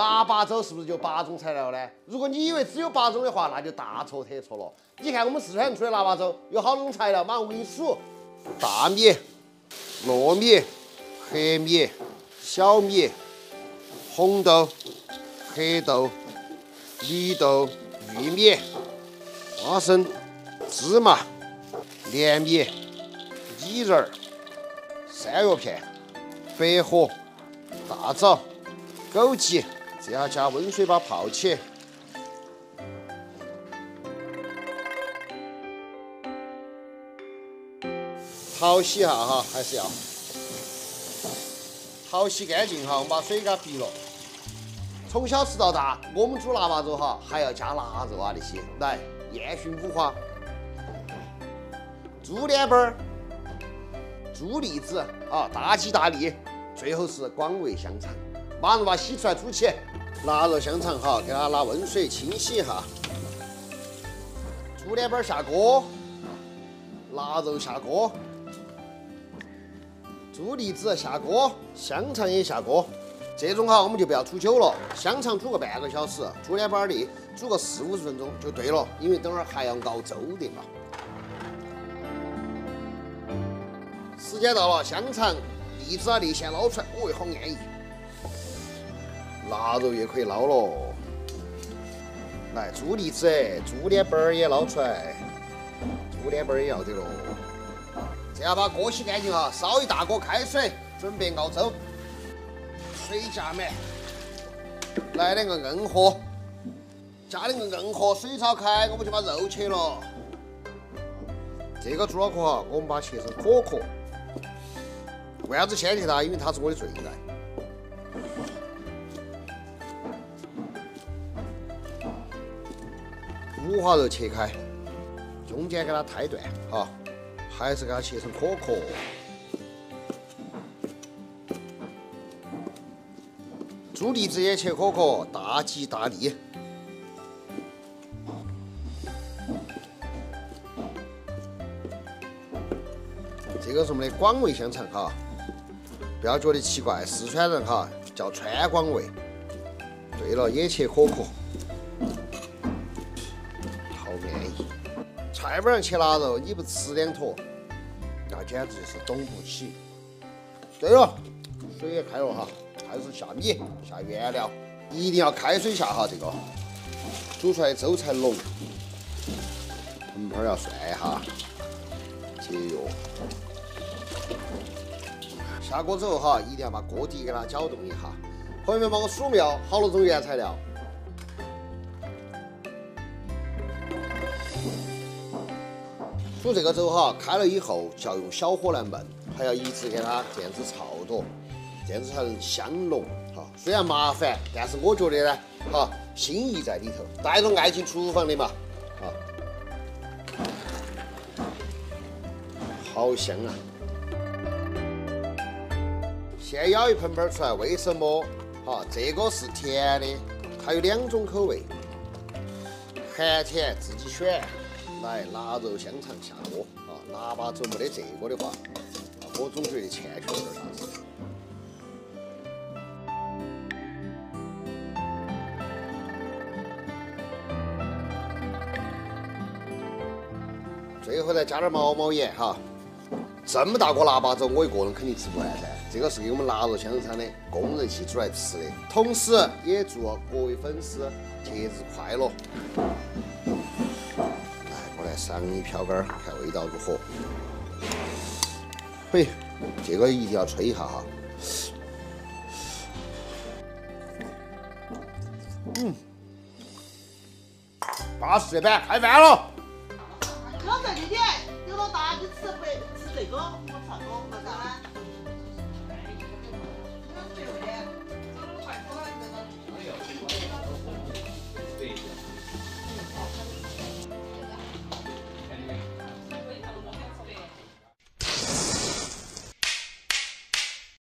腊八粥是不是就八种材料呢？如果你以为只有八种的话，那就大错特错了。你看我们四川人出的腊八粥有好多种材料，马上我给你数：大米、糯米、黑米、小米、红豆、黑豆、绿豆、玉米、花生、芝麻、莲米、薏仁、山药片、百合、大枣。枸杞，这要加温水把泡起。淘洗一下哈，还是要淘洗干净哈。我们把水给它逼了。从小吃到大，我们煮腊八粥哈，还要加腊肉啊那些。来，烟熏五花，猪脸瓣儿，猪栗子啊，大吉大利。最后是广味香肠。马上把它洗出来煮起，腊肉香肠哈，给它拿温水清洗一下。猪脸板下锅，腊肉下锅，猪蹄子下锅，香肠也下锅。这种哈我们就不要煮久了，香肠煮个半个小时，猪脸板的煮个四五十分钟就对了，因为等会儿还要熬粥的嘛。时间到了，香肠、栗子啊那先捞出来，哦，好安逸。腊肉也可以捞了，来猪蹄子、猪脸板儿也捞出来，猪脸板儿也要得喽。这样把锅洗干净哈，烧一大锅开水，准备熬粥。水加满，来两个硬货，加两个硬货，水烧开，我们就把肉切了。这个猪脑壳哈，我们把它切成壳壳。为啥子先切它？因为它是我的最爱。五花肉切开，中间给它胎断，哈，还是给它切成壳壳。猪蹄子也切可可，大吉大利。这个是我们的广味香肠哈，不要觉得奇怪，四川人哈叫川广味。对了，也切可可壳壳。菜板上切腊肉，你不吃两坨，那简直就是懂不起。对了，水也开了哈，开始下米、下原料，一定要开水下哈，这个煮出来粥才浓。盆盆要涮一下，节约。下锅之后哈，一定要把锅底给它搅动一下。朋友们帮我数没有？好多种原材料。煮这个粥哈，开了以后就要用小火来焖，还要一直给它这样子炒着，这样子才能香浓哈。虽然麻烦，但是我觉得呢，哈，心意在里头，带着爱情厨房的嘛，啊，好香啊！先舀一盆盆出来，为什么？哈，这个是甜的，它有两种口味，咸甜自己选。来，腊肉香肠下锅啊！腊八粥没得这个的话，我总觉得欠缺点啥子。最后再加点毛毛盐哈。这么大锅腊八粥，我一个人肯定吃不完噻。这个是给我们腊肉香肠的工人去煮来吃的，同时也祝各位粉丝节日快乐。上一瓢干儿，看味道如何？嘿，这个一定要吹一下哈。嗯，巴适版开饭了。刚才那天有老大，你吃不吃这个？我唱歌，我唱。